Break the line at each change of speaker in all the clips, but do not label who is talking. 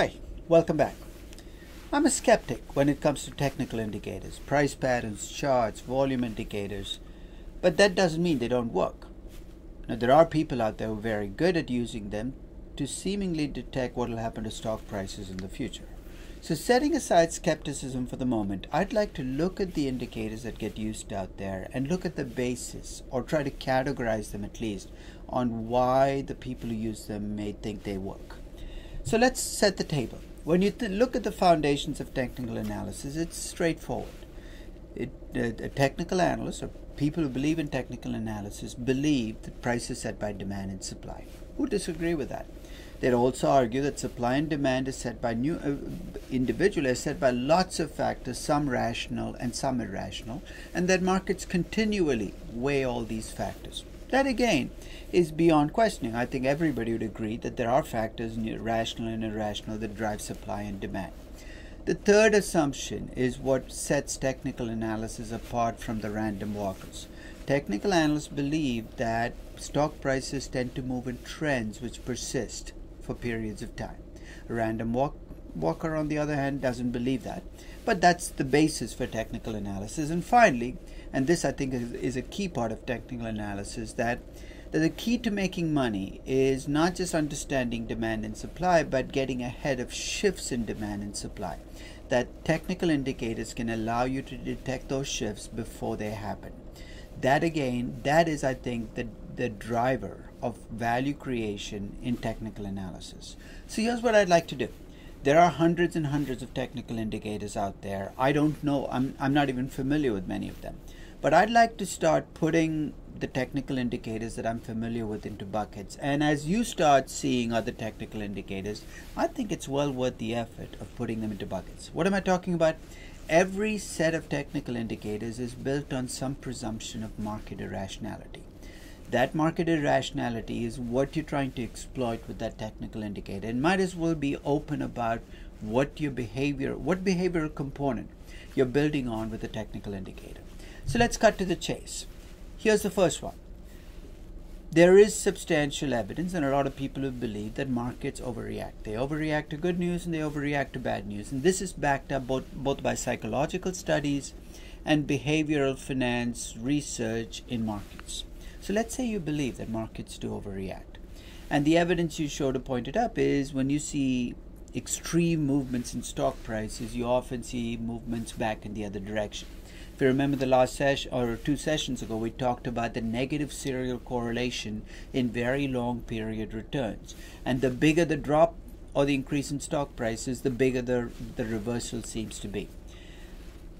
Hi, welcome back. I'm a skeptic when it comes to technical indicators, price patterns, charts, volume indicators, but that doesn't mean they don't work. Now, there are people out there who are very good at using them to seemingly detect what will happen to stock prices in the future. So, setting aside skepticism for the moment, I'd like to look at the indicators that get used out there and look at the basis, or try to categorize them at least, on why the people who use them may think they work. So, let's set the table. When you look at the foundations of technical analysis, it's straightforward. It, uh, a technical analyst, or people who believe in technical analysis, believe that price is set by demand and supply. Who disagree with that? They'd also argue that supply and demand is set by new uh, individually is set by lots of factors, some rational and some irrational, and that markets continually weigh all these factors. That again is beyond questioning. I think everybody would agree that there are factors, rational and irrational, that drive supply and demand. The third assumption is what sets technical analysis apart from the random walkers. Technical analysts believe that stock prices tend to move in trends which persist for periods of time. Random walk, walker, on the other hand, doesn't believe that. But that's the basis for technical analysis. And finally, and this I think is, is a key part of technical analysis, that, that the key to making money is not just understanding demand and supply, but getting ahead of shifts in demand and supply. That technical indicators can allow you to detect those shifts before they happen. That again, that is, I think, the, the driver of value creation in technical analysis. So here's what I'd like to do. There are hundreds and hundreds of technical indicators out there. I don't know, I'm, I'm not even familiar with many of them. But I'd like to start putting the technical indicators that I'm familiar with into buckets. And as you start seeing other technical indicators, I think it's well worth the effort of putting them into buckets. What am I talking about? Every set of technical indicators is built on some presumption of market irrationality that market irrationality is what you're trying to exploit with that technical indicator. And might as well be open about what your behavior what behavioral component you're building on with the technical indicator. So let's cut to the chase. Here's the first one. There is substantial evidence and a lot of people who believe that markets overreact. They overreact to good news and they overreact to bad news. And this is backed up both, both by psychological studies and behavioral finance research in markets so let's say you believe that markets do overreact. And the evidence you showed point it up is when you see extreme movements in stock prices, you often see movements back in the other direction. If you remember the last session or two sessions ago, we talked about the negative serial correlation in very long period returns. And the bigger the drop or the increase in stock prices, the bigger the, the reversal seems to be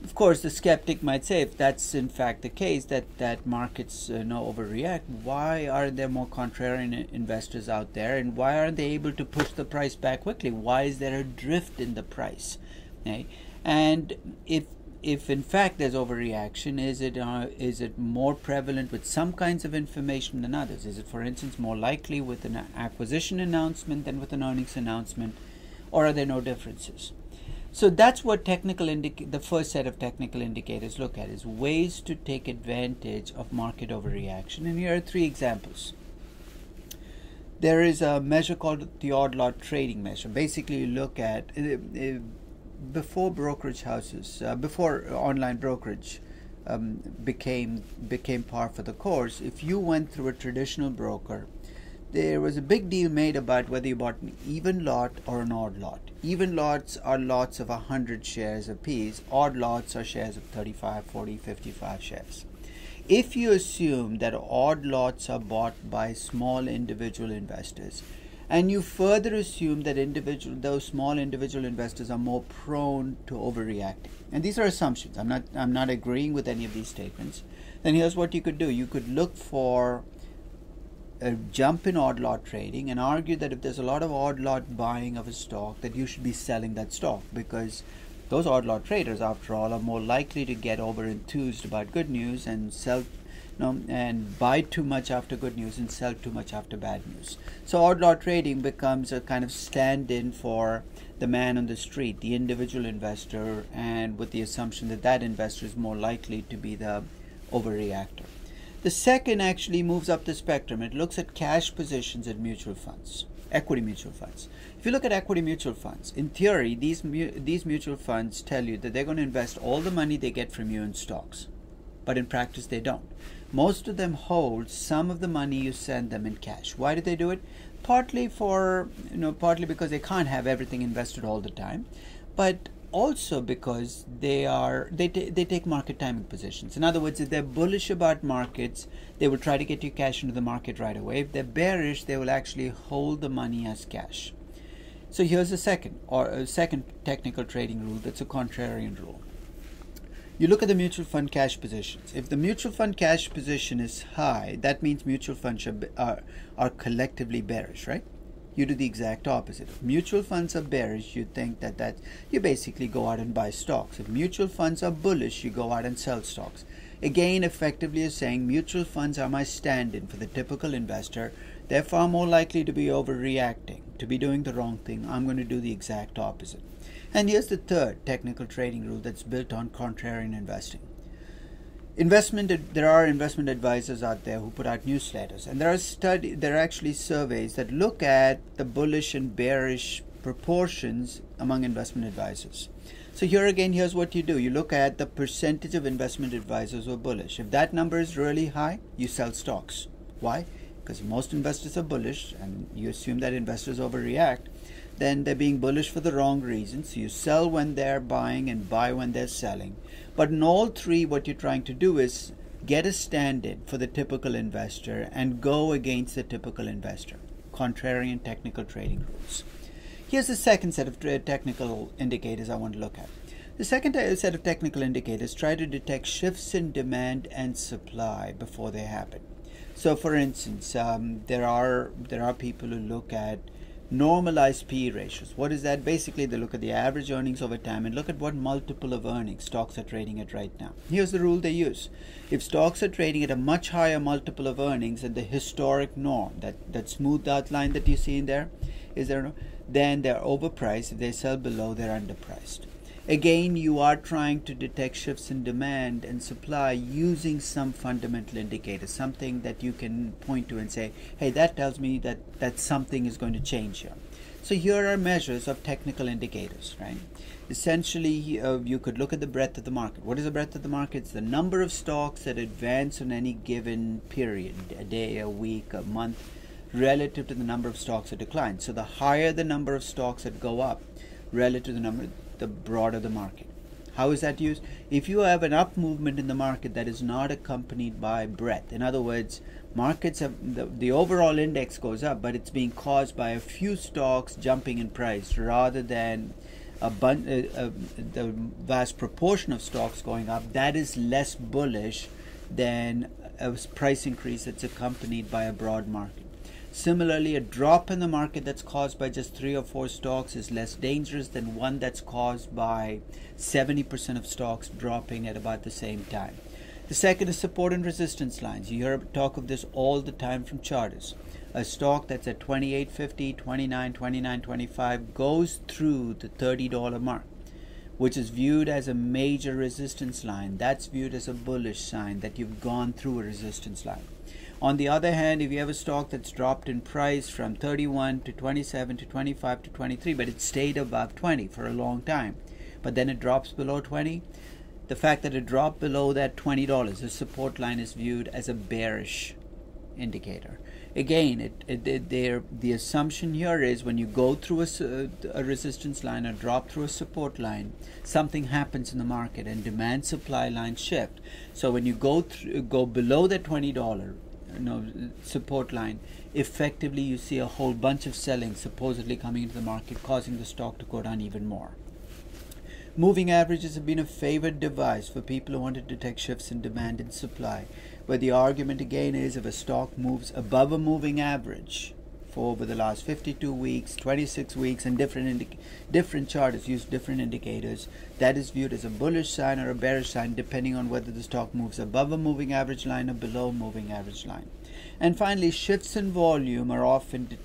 of course, the skeptic might say, if that's in fact the case, that that markets uh, no overreact, why are there more contrarian investors out there, and why aren't they able to push the price back quickly? Why is there a drift in the price? Okay? And if if in fact there's overreaction, is it uh, is it more prevalent with some kinds of information than others? Is it, for instance, more likely with an acquisition announcement than with an earnings announcement, or are there no differences? So that's what technical indic- the first set of technical indicators look at is ways to take advantage of market overreaction. And here are three examples. There is a measure called the odd lot trading measure. Basically, you look at uh, uh, before brokerage houses, uh, before online brokerage um, became became par for the course. If you went through a traditional broker, there was a big deal made about whether you bought an even lot or an odd lot. Even lots are lots of 100 shares apiece, odd lots are shares of 35, 40, 55 shares. If you assume that odd lots are bought by small individual investors, and you further assume that individual those small individual investors are more prone to overreacting and these are assumptions i'm not i'm not agreeing with any of these statements then here's what you could do you could look for a jump in odd lot trading and argue that if there's a lot of odd lot buying of a stock that you should be selling that stock because those odd lot traders after all are more likely to get over enthused about good news and sell know, and buy too much after good news and sell too much after bad news. So odd lot trading becomes a kind of stand-in for the man on the street, the individual investor, and with the assumption that that investor is more likely to be the overreactor. The second actually moves up the spectrum. It looks at cash positions in mutual funds. equity mutual funds. If you look at equity mutual funds, in theory, these mu- these mutual funds tell you that they're going to invest all the money they get from you in stocks, but in practice they don't. Most of them hold some of the money you send them in cash. Why do they do it? Partly for you know, partly because they can't have everything invested all the time, but also because they are they, t- they take market timing positions. In other words if they're bullish about markets they will try to get you cash into the market right away. If they're bearish they will actually hold the money as cash. So here's a second or a second technical trading rule that's a contrarian rule. You look at the mutual fund cash positions. If the mutual fund cash position is high that means mutual funds are, are collectively bearish right you do the exact opposite. If mutual funds are bearish, you think that that you basically go out and buy stocks. If mutual funds are bullish, you go out and sell stocks. Again, effectively is saying mutual funds are my stand-in for the typical investor. They're far more likely to be overreacting, to be doing the wrong thing. I'm going to do the exact opposite. And here's the third technical trading rule that's built on contrarian investing investment there are investment advisors out there who put out newsletters and there are study there are actually surveys that look at the bullish and bearish proportions among investment advisors. So here again here's what you do. You look at the percentage of investment advisors who are bullish. If that number is really high you sell stocks. Why? Because most investors are bullish and you assume that investors overreact then they're being bullish for the wrong reasons. So you sell when they're buying and buy when they're selling. But in all three, what you're trying to do is get a stand in for the typical investor and go against the typical investor. Contrarian technical trading rules. Here's the second set of technical indicators I want to look at. The second set of technical indicators try to detect shifts in demand and supply before they happen. So, for instance, um, there are there are people who look at normalized PE ratios. What is that? Basically, they look at the average earnings over time and look at what multiple of earnings stocks are trading at right now. Here's the rule they use. If stocks are trading at a much higher multiple of earnings than the historic norm, that, that smooth outline that you see in there, is there then they're overpriced. If they sell below, they're underpriced. Again, you are trying to detect shifts in demand and supply using some fundamental indicator, something that you can point to and say, hey, that tells me that, that something is going to change here. So here are measures of technical indicators, right? Essentially, uh, you could look at the breadth of the market. What is the breadth of the market? It's the number of stocks that advance in any given period, a day, a week, a month, relative to the number of stocks that decline. So the higher the number of stocks that go up relative to the number the broader the market. How is that used? If you have an up movement in the market that is not accompanied by breadth, in other words, markets have the, the overall index goes up, but it's being caused by a few stocks jumping in price rather than a bun- uh, uh, the vast proportion of stocks going up. That is less bullish than a price increase that's accompanied by a broad market. Similarly, a drop in the market that's caused by just three or four stocks is less dangerous than one that's caused by 70% of stocks dropping at about the same time. The second is support and resistance lines. You hear talk of this all the time from chartists. A stock that's at 28.50, 29, 29, 25 goes through the $30 mark, which is viewed as a major resistance line. That's viewed as a bullish sign that you've gone through a resistance line. On the other hand, if you have a stock that's dropped in price from 31 to 27 to 25 to 23, but it stayed above 20 for a long time, but then it drops below 20, the fact that it dropped below that $20, the support line is viewed as a bearish indicator. Again, it, it, it the assumption here is when you go through a, uh, a resistance line or drop through a support line, something happens in the market and demand supply lines shift. So when you go through, go below that twenty dollar you know, support line, effectively you see a whole bunch of selling supposedly coming into the market, causing the stock to go down even more. Moving averages have been a favored device for people who want to detect shifts in demand and supply, where the argument again is if a stock moves above a moving average, for over the last 52 weeks, 26 weeks, and different different charts use different indicators. That is viewed as a bullish sign or a bearish sign, depending on whether the stock moves above a moving average line or below moving average line. And finally, shifts in volume are often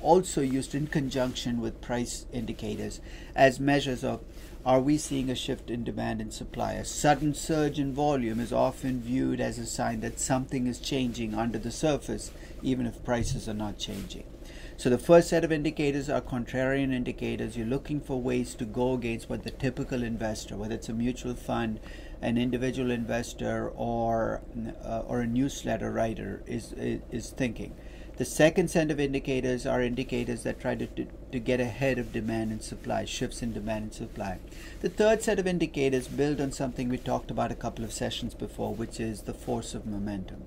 also used in conjunction with price indicators as measures of are we seeing a shift in demand and supply? A sudden surge in volume is often viewed as a sign that something is changing under the surface, even if prices are not changing. So the first set of indicators are contrarian indicators. You're looking for ways to go against what the typical investor, whether it's a mutual fund, an individual investor, or uh, or a newsletter writer, is, is is thinking. The second set of indicators are indicators that try to, to, to, get ahead of demand and supply, shifts in demand and supply. The third set of indicators build on something we talked about a couple of sessions before, which is the force of momentum.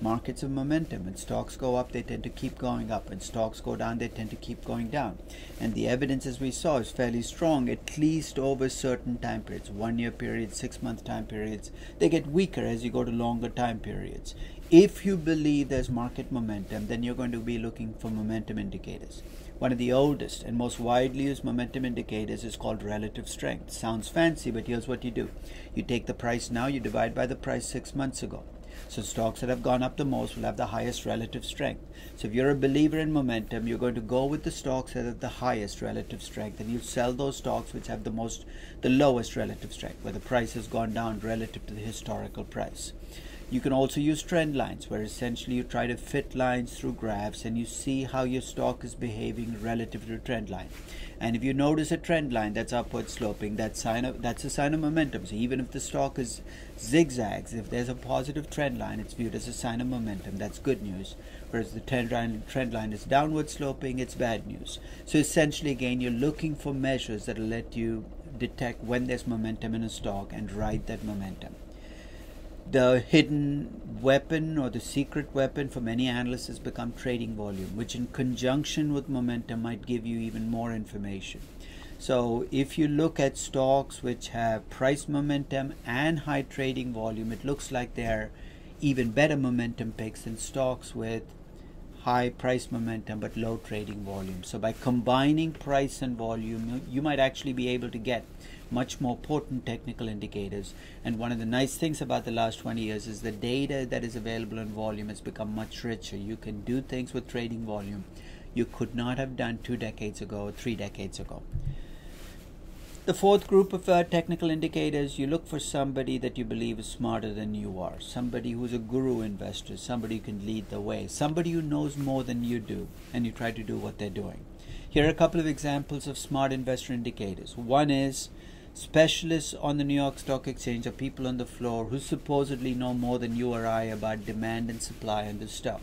Markets of momentum. When stocks go up, they tend to keep going up. When stocks go down, they tend to keep going down. And the evidence, as we saw, is fairly strong, at least over certain time periods one year periods, six month time periods. They get weaker as you go to longer time periods. If you believe there's market momentum, then you're going to be looking for momentum indicators. One of the oldest and most widely used momentum indicators is called relative strength. Sounds fancy, but here's what you do you take the price now, you divide by the price six months ago. So stocks that have gone up the most will have the highest relative strength. So if you're a believer in momentum, you're going to go with the stocks that have the highest relative strength, and you sell those stocks which have the most, the lowest relative strength, where the price has gone down relative to the historical price. You can also use trend lines, where essentially you try to fit lines through graphs and you see how your stock is behaving relative to the trend line. And if you notice a trend line that's upward sloping, that's sign of that's a sign of momentum. So even if the stock is zigzags, if there's a positive trend line, it's viewed as a sign of momentum. That's good news. Whereas the trend line, trend line is downward sloping, it's bad news. So essentially, again, you're looking for measures that will let you detect when there's momentum in a stock and ride that momentum the hidden weapon or the secret weapon for many analysts has become trading volume, which in conjunction with momentum might give you even more information. So if you look at stocks which have price momentum and high trading volume, it looks like they're even better momentum picks than stocks with high price momentum but low trading volume. So by combining price and volume, you might actually be able to get much more potent technical indicators. And one of the nice things about the last 20 years is the data that is available in volume has become much richer. You can do things with trading volume you could not have done two decades ago or three decades ago. The fourth group of uh, technical indicators, you look for somebody that you believe is smarter than you are, somebody who's a guru investor, somebody who can lead the way, somebody who knows more than you do, and you try to do what they're doing. Here are a couple of examples of smart investor indicators. One is Specialists on the New York Stock Exchange are people on the floor who supposedly know more than you or I about demand and supply on this stuff.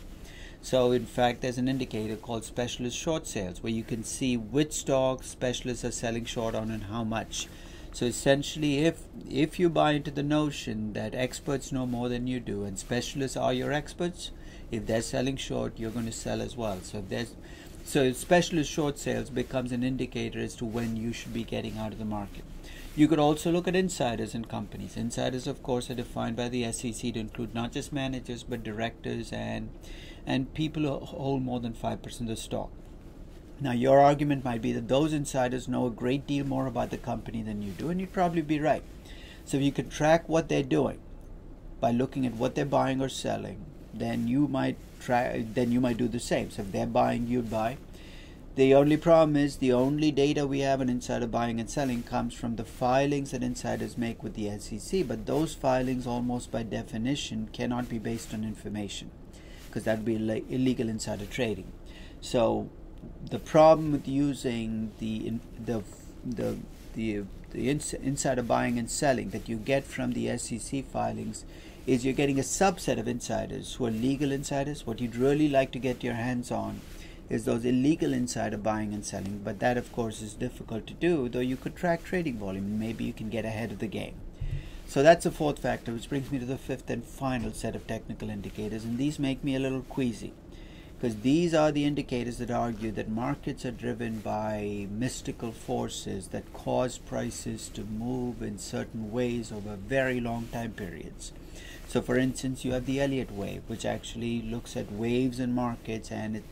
So, in fact, there's an indicator called specialist short sales where you can see which stocks specialists are selling short on and how much. So essentially, if if you buy into the notion that experts know more than you do and specialists are your experts, if they're selling short, you're going to sell as well. So if there's so specialist short sales becomes an indicator as to when you should be getting out of the market. You could also look at insiders in companies. Insiders, of course, are defined by the SEC to include not just managers but directors and and people who hold more than five percent of the stock. Now, your argument might be that those insiders know a great deal more about the company than you do, and you'd probably be right. So, if you could track what they're doing by looking at what they're buying or selling, then you might try. Then you might do the same. So, if they're buying, you'd buy. The only problem is the only data we have on insider buying and selling comes from the filings that insiders make with the SEC, but those filings, almost by definition, cannot be based on information because that would be illegal insider trading. So, the problem with using the the the the, the ins- insider buying and selling that you get from the SEC filings is you're getting a subset of insiders who are legal insiders. What you'd really like to get your hands on is those illegal insider buying and selling, but that of course is difficult to do, though you could track trading volume. Maybe you can get ahead of the game. So that's the fourth factor, which brings me to the fifth and final set of technical indicators, and these make me a little queasy. Because these are the indicators that argue that markets are driven by mystical forces that cause prices to move in certain ways over very long time periods. So, for instance, you have the Elliott wave, which actually looks at waves in markets and it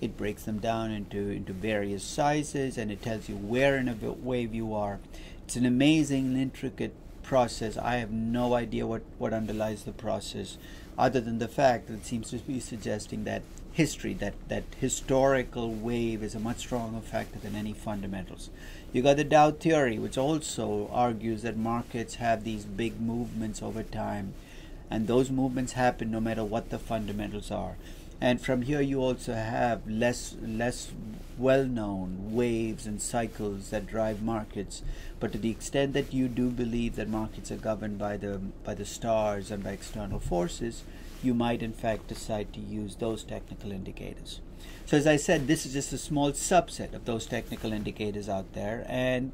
it breaks them down into, into various sizes and it tells you where in a wave you are. It's an amazing, intricate process. I have no idea what, what underlies the process, other than the fact that it seems to be suggesting that history, that, that historical wave is a much stronger factor than any fundamentals. You got the Dow theory, which also argues that markets have these big movements over time, and those movements happen no matter what the fundamentals are. And from here, you also have less less well-known waves and cycles that drive markets. But to the extent that you do believe that markets are governed by the by the stars and by external forces, you might in fact decide to use those technical indicators. So as I said, this is just a small subset of those technical indicators out there, and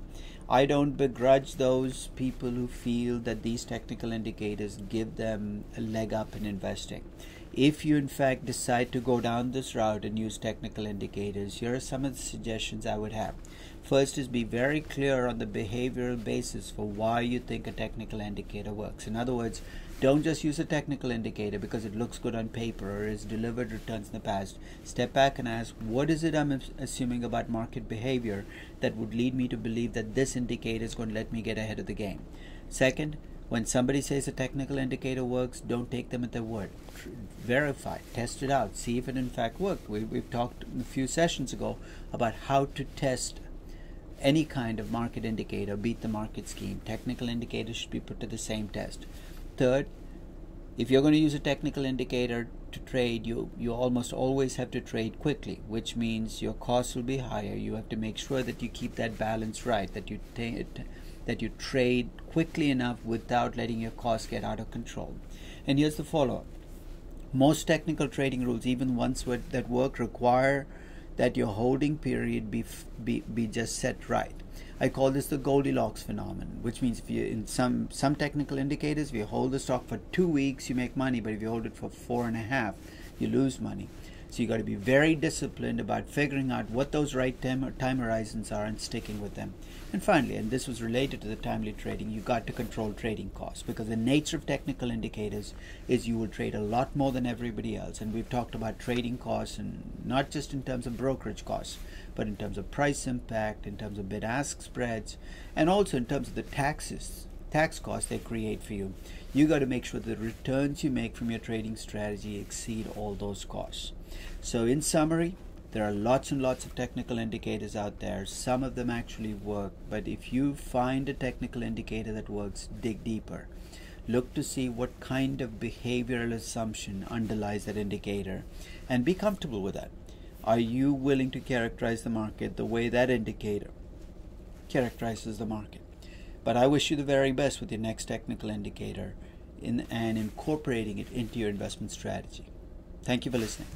I don't begrudge those people who feel that these technical indicators give them a leg up in investing. If you in fact decide to go down this route and use technical indicators, here are some of the suggestions I would have. First is be very clear on the behavioral basis for why you think a technical indicator works. In other words, don't just use a technical indicator because it looks good on paper or has delivered returns in the past. Step back and ask, what is it I'm assuming about market behavior that would lead me to believe that this indicator is going to let me get ahead of the game? Second, when somebody says a technical indicator works, don't take them at their word. Verify, test it out, see if it in fact worked. We, we've talked a few sessions ago about how to test any kind of market indicator, beat the market scheme. Technical indicators should be put to the same test. Third, if you're going to use a technical indicator to trade, you, you almost always have to trade quickly, which means your costs will be higher. You have to make sure that you keep that balance right, that you that you trade quickly enough without letting your costs get out of control. And here's the follow-up. Most technical trading rules, even ones that work, require that your holding period be, be, be just set right. I call this the Goldilocks phenomenon, which means if you in some some technical indicators, if you hold the stock for two weeks, you make money, but if you hold it for four and a half, you lose money. So you got to be very disciplined about figuring out what those right time, time horizons are and sticking with them. And finally, and this was related to the timely trading, you got to control trading costs because the nature of technical indicators is you will trade a lot more than everybody else. And we've talked about trading costs and not just in terms of brokerage costs, but in terms of price impact, in terms of bid ask spreads, and also in terms of the taxes tax costs they create for you. You got to make sure the returns you make from your trading strategy exceed all those costs. So, in summary, there are lots and lots of technical indicators out there. Some of them actually work, but if you find a technical indicator that works, dig deeper. Look to see what kind of behavioral assumption underlies that indicator and be comfortable with that. Are you willing to characterize the market the way that indicator characterizes the market? But I wish you the very best with your next technical indicator in, and incorporating it into your investment strategy. Thank you for listening.